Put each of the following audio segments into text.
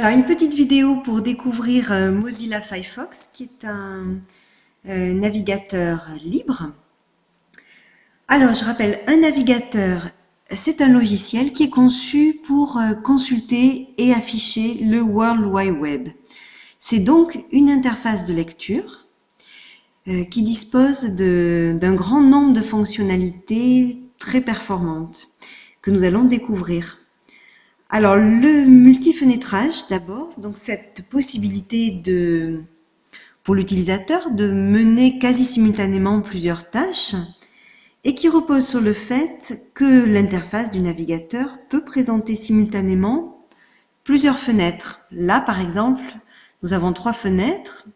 Alors, une petite vidéo pour découvrir euh, Mozilla Firefox, qui est un euh, navigateur libre. Alors, je rappelle, un navigateur, c'est un logiciel qui est conçu pour euh, consulter et afficher le World Wide Web. C'est donc une interface de lecture qui dispose d'un grand nombre de fonctionnalités très performantes que nous allons découvrir. Alors, le multifenêtrage, d'abord, donc cette possibilité de, pour l'utilisateur de mener quasi simultanément plusieurs tâches et qui repose sur le fait que l'interface du navigateur peut présenter simultanément plusieurs fenêtres. Là, par exemple, nous avons trois fenêtres.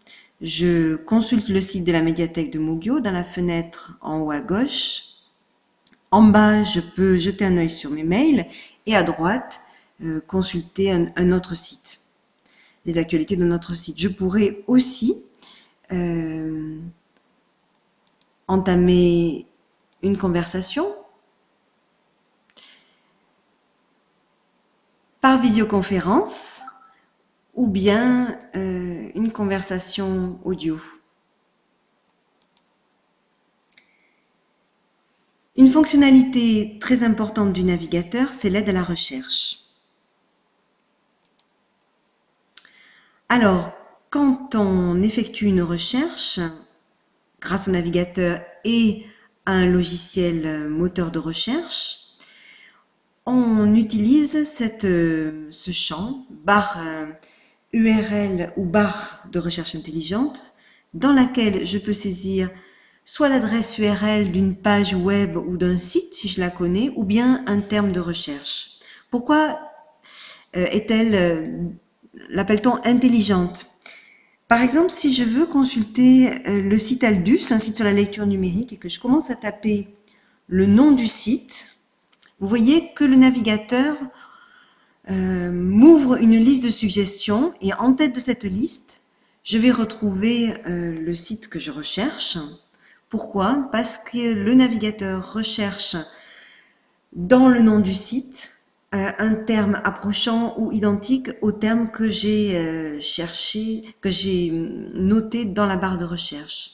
Je consulte le site de la médiathèque de Mogio dans la fenêtre en haut à gauche. En bas, je peux jeter un œil sur mes mails et à droite, euh, consulter un, autre site, les actualités de notre site. Je pourrais aussi euh, entamer une conversation par visioconférence ou bien euh, une conversation audio. Une fonctionnalité très importante du navigateur, c'est l'aide à la recherche. Alors, quand on effectue une recherche, grâce au navigateur et à un logiciel moteur de recherche, on utilise cette, ce champ, barre URL ou barre de recherche intelligente, dans laquelle je peux saisir soit l'adresse URL d'une page web ou d'un site si je la connais, ou bien un terme de recherche. Pourquoi euh, est-elle euh, l'appelle-t-on intelligente Par exemple, si je veux consulter euh, le site Aldus, un site sur la lecture numérique, et que je commence à taper le nom du site, vous voyez que le navigateur euh, m'ouvre une liste de suggestions et en tête de cette liste, je vais retrouver euh, le site que je recherche. Pourquoi? Parce que le navigateur recherche dans le nom du site un terme approchant ou identique au terme que j'ai euh, cherché, que j'ai noté dans la barre de recherche.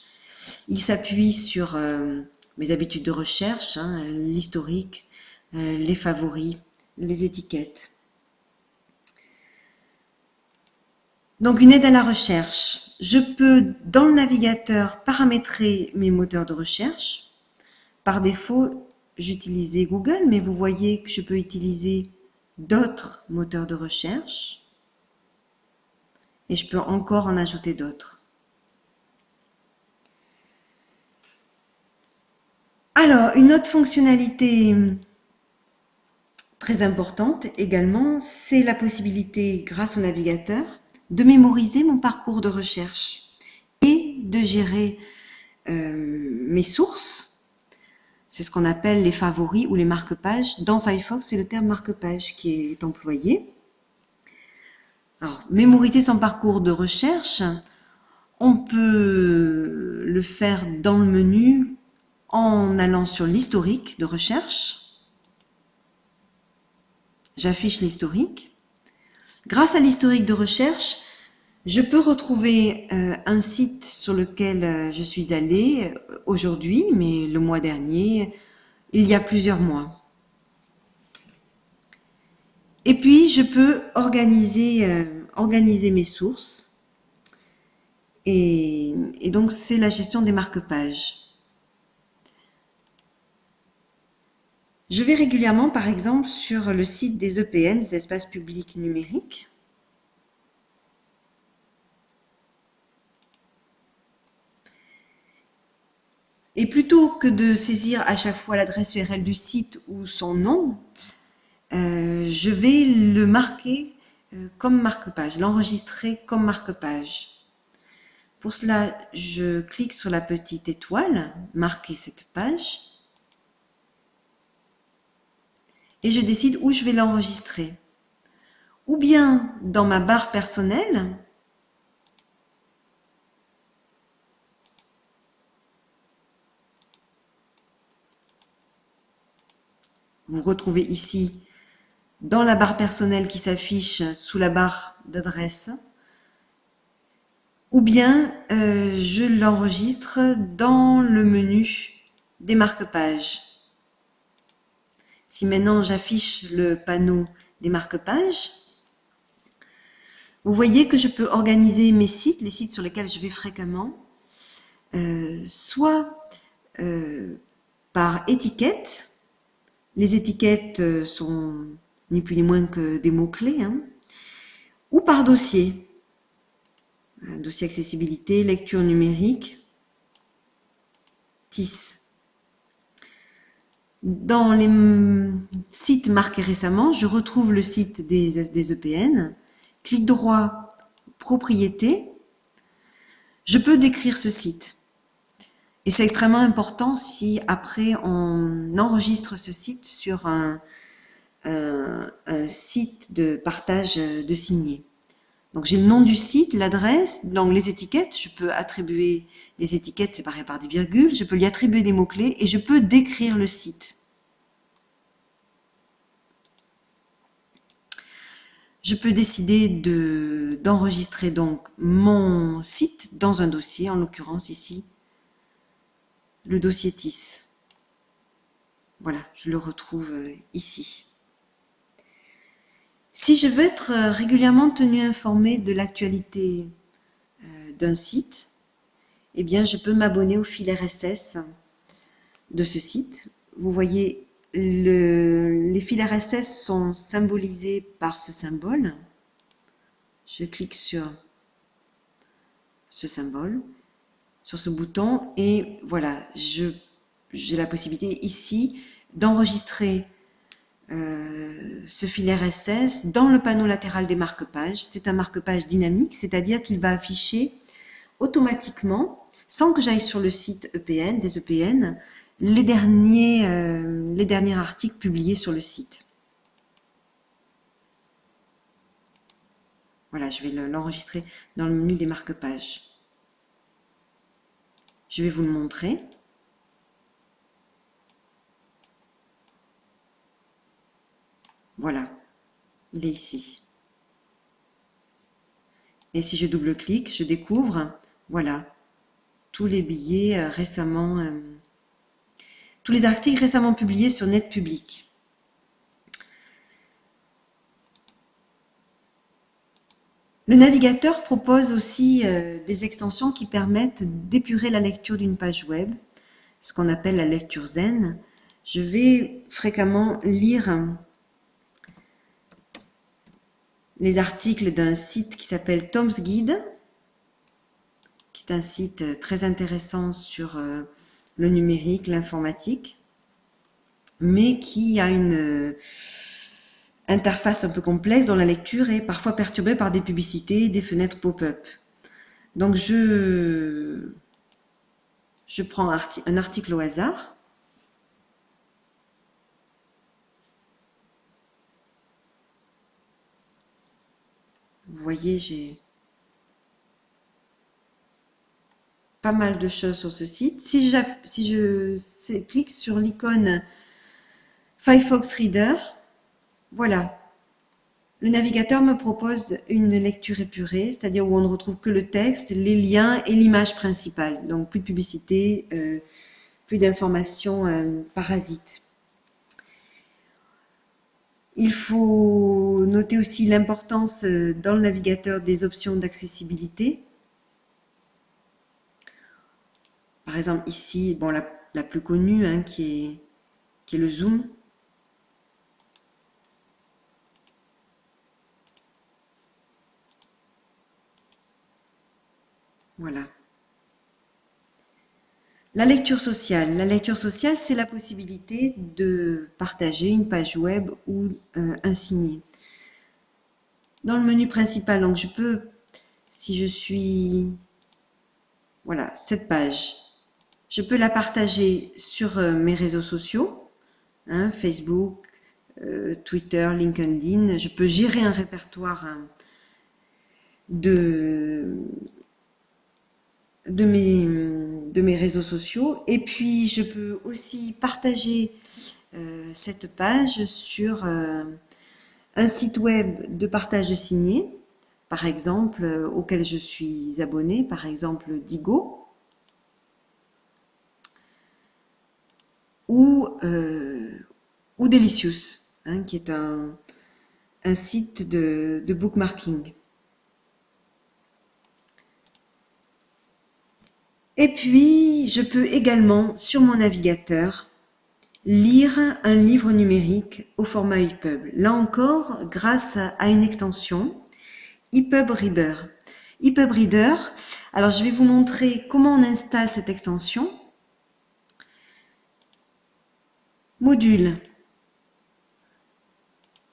Il s'appuie sur euh, mes habitudes de recherche, hein, l'historique, les favoris, les étiquettes. Donc une aide à la recherche. Je peux dans le navigateur paramétrer mes moteurs de recherche. Par défaut, j'utilisais Google, mais vous voyez que je peux utiliser d'autres moteurs de recherche et je peux encore en ajouter d'autres. Alors, une autre fonctionnalité très importante également, c'est la possibilité, grâce au navigateur, de mémoriser mon parcours de recherche et de gérer euh, mes sources c'est ce qu'on appelle les favoris ou les marque-pages. Dans Firefox, c'est le terme marque-page qui est employé. Alors, mémoriser son parcours de recherche, on peut le faire dans le menu en allant sur l'historique de recherche. J'affiche l'historique. Grâce à l'historique de recherche, je peux retrouver euh, un site sur lequel euh, je suis allée euh, aujourd'hui, mais le mois dernier, il y a plusieurs mois. Et puis, je peux organiser, mes sources. Et, et donc, c'est la gestion des marque-pages. Je vais régulièrement, par exemple, sur le site des EPN, des espaces publics numériques, Et plutôt que de saisir à chaque fois l'adresse URL du site ou son nom, euh, je vais le marquer euh, comme marque-page, l'enregistrer comme marque-page. Pour cela, je clique sur la petite étoile, marquer cette page, et je décide où je vais l'enregistrer. Ou bien dans ma barre personnelle, Vous retrouvez ici dans la barre personnelle qui s'affiche sous la barre d'adresse, ou bien euh, je l'enregistre dans le menu des marque-pages. Si maintenant j'affiche le panneau des marque-pages, vous voyez que je peux organiser mes sites, les sites sur lesquels je vais fréquemment, euh, soit euh, par étiquette. Les étiquettes euh, sont ni plus ni moins que des mots-clés, hein, ou par dossier. Dossier accessibilité, lecture numérique, TIS. Dans les sites marqués récemment, je retrouve le site des, des EPN, clic droit, propriété, je peux décrire ce site. Et c'est extrêmement important si après on enregistre ce site sur un, site de partage de signés. Donc j'ai le nom du site, l'adresse, donc les étiquettes, je peux attribuer des étiquettes séparées par des virgules, je peux lui attribuer des mots-clés et je peux décrire le site. je peux décider d'enregistrer donc mon site dans un dossier, en l'occurrence ici, dossier TIS. Voilà, je le retrouve euh, ici. Si je veux être euh, régulièrement tenu informé de l'actualité euh, d'un site, eh bien, je peux m'abonner au fil RSS de ce site. Vous voyez les fils RSS sont symbolisés par ce symbole. Je clique sur ce symbole, sur ce bouton, et voilà, j'ai la possibilité ici d'enregistrer euh, ce fil RSS dans le panneau latéral des marque-pages. C'est un marque-page dynamique, c'est-à-dire qu'il va afficher automatiquement, sans que j'aille sur le site EPN, des EPN, les derniers, euh, les derniers articles publiés sur le site. Voilà, je vais l'enregistrer dans le menu des marque-pages. Je vais vous le montrer. Voilà, il est ici. Et si je double-clique, je découvre, voilà, tous les billets euh, récemment euh, tous les articles récemment publiés sur Net Public. Le navigateur propose aussi euh, des extensions qui permettent d'épurer la lecture d'une page web, ce qu'on appelle la lecture zen. Je vais fréquemment lire les articles d'un site qui s'appelle Tom's Guide, qui est un site très intéressant sur euh, le numérique, l'informatique, mais qui a une euh, interface un peu complexe dont la lecture est parfois perturbée par des publicités, des fenêtres pop-up. Donc je, prends un article au hasard. Vous voyez, j'ai pas mal de choses sur ce site. Si, si je clique sur l'icône Firefox Reader, voilà. Le navigateur me propose une lecture épurée, c'est-à-dire où on ne retrouve que le texte, les liens et l'image principale. Donc plus de publicité, euh, plus d'informations euh, parasites. Il faut noter aussi l'importance euh, dans le navigateur des options d'accessibilité. Par exemple, ici, la, plus connue, hein, qui, est, qui est le zoom. Voilà. La lecture sociale. La lecture sociale, c'est la possibilité de partager une page web ou euh, un signé. Dans le menu principal, donc je peux, si je suis, voilà, cette page, je peux la partager sur euh, mes réseaux sociaux, hein, Facebook, euh, Twitter, LinkedIn. Je peux gérer un répertoire hein, de, de, mes, de mes réseaux sociaux. Et puis, je peux aussi partager euh, cette page sur un site web de partage de signés, par exemple, auquel je suis abonné, par exemple Digo, ou, ou Delicious, hein, qui est un, un site de bookmarking. Et puis, je peux également, sur mon navigateur, lire un livre numérique au format EPUB. Là encore, grâce à une extension, EPUB Reader. EPUB Reader, alors je vais vous montrer comment on installe cette extension. Module.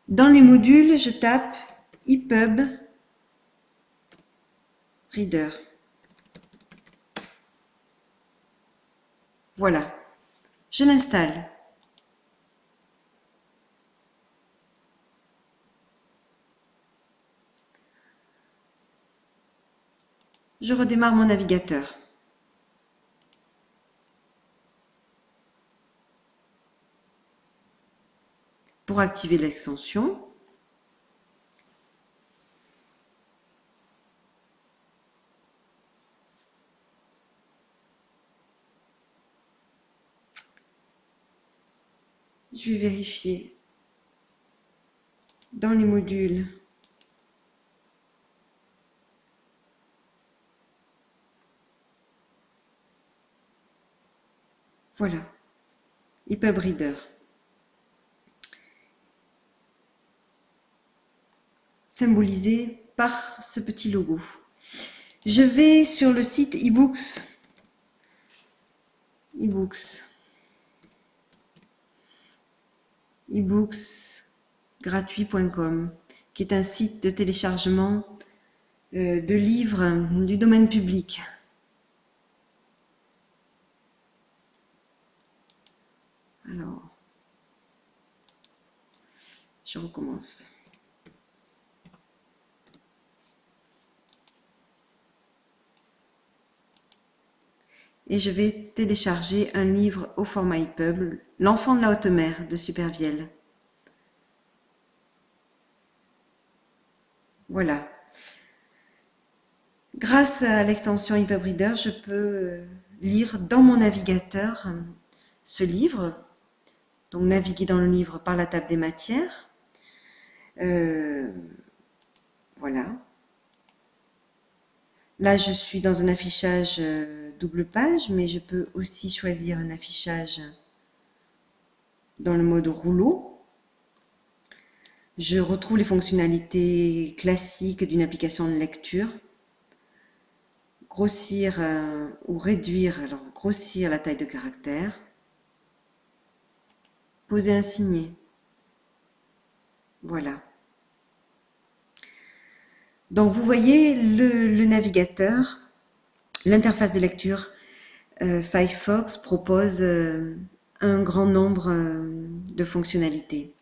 Dans les modules, je tape EPUB Reader. Voilà, je l'installe. Je redémarre mon navigateur. Pour activer l'extension, je vais vérifier dans les modules Voilà, EPUB Reader. Symbolisé par ce petit logo. Je vais sur le site ebooks. ebooks. ebooksgratuit.com, qui est un site de téléchargement euh, de livres du domaine public. Alors, je recommence. Et je vais télécharger un livre au format EPUB, L'enfant de la haute mer de Supervielle. Voilà. Grâce à l'extension EPUB Reader, je peux lire dans mon navigateur ce livre donc naviguer dans le livre par la table des matières. Euh, voilà. Là, je suis dans un affichage euh, double page, mais je peux aussi choisir un affichage dans le mode rouleau. Je retrouve les fonctionnalités classiques d'une application de lecture. Grossir euh, ou réduire, alors grossir la taille de caractère poser un signet. Voilà. Donc vous voyez le, navigateur, l'interface de lecture euh, Firefox propose euh, un grand nombre euh, de fonctionnalités.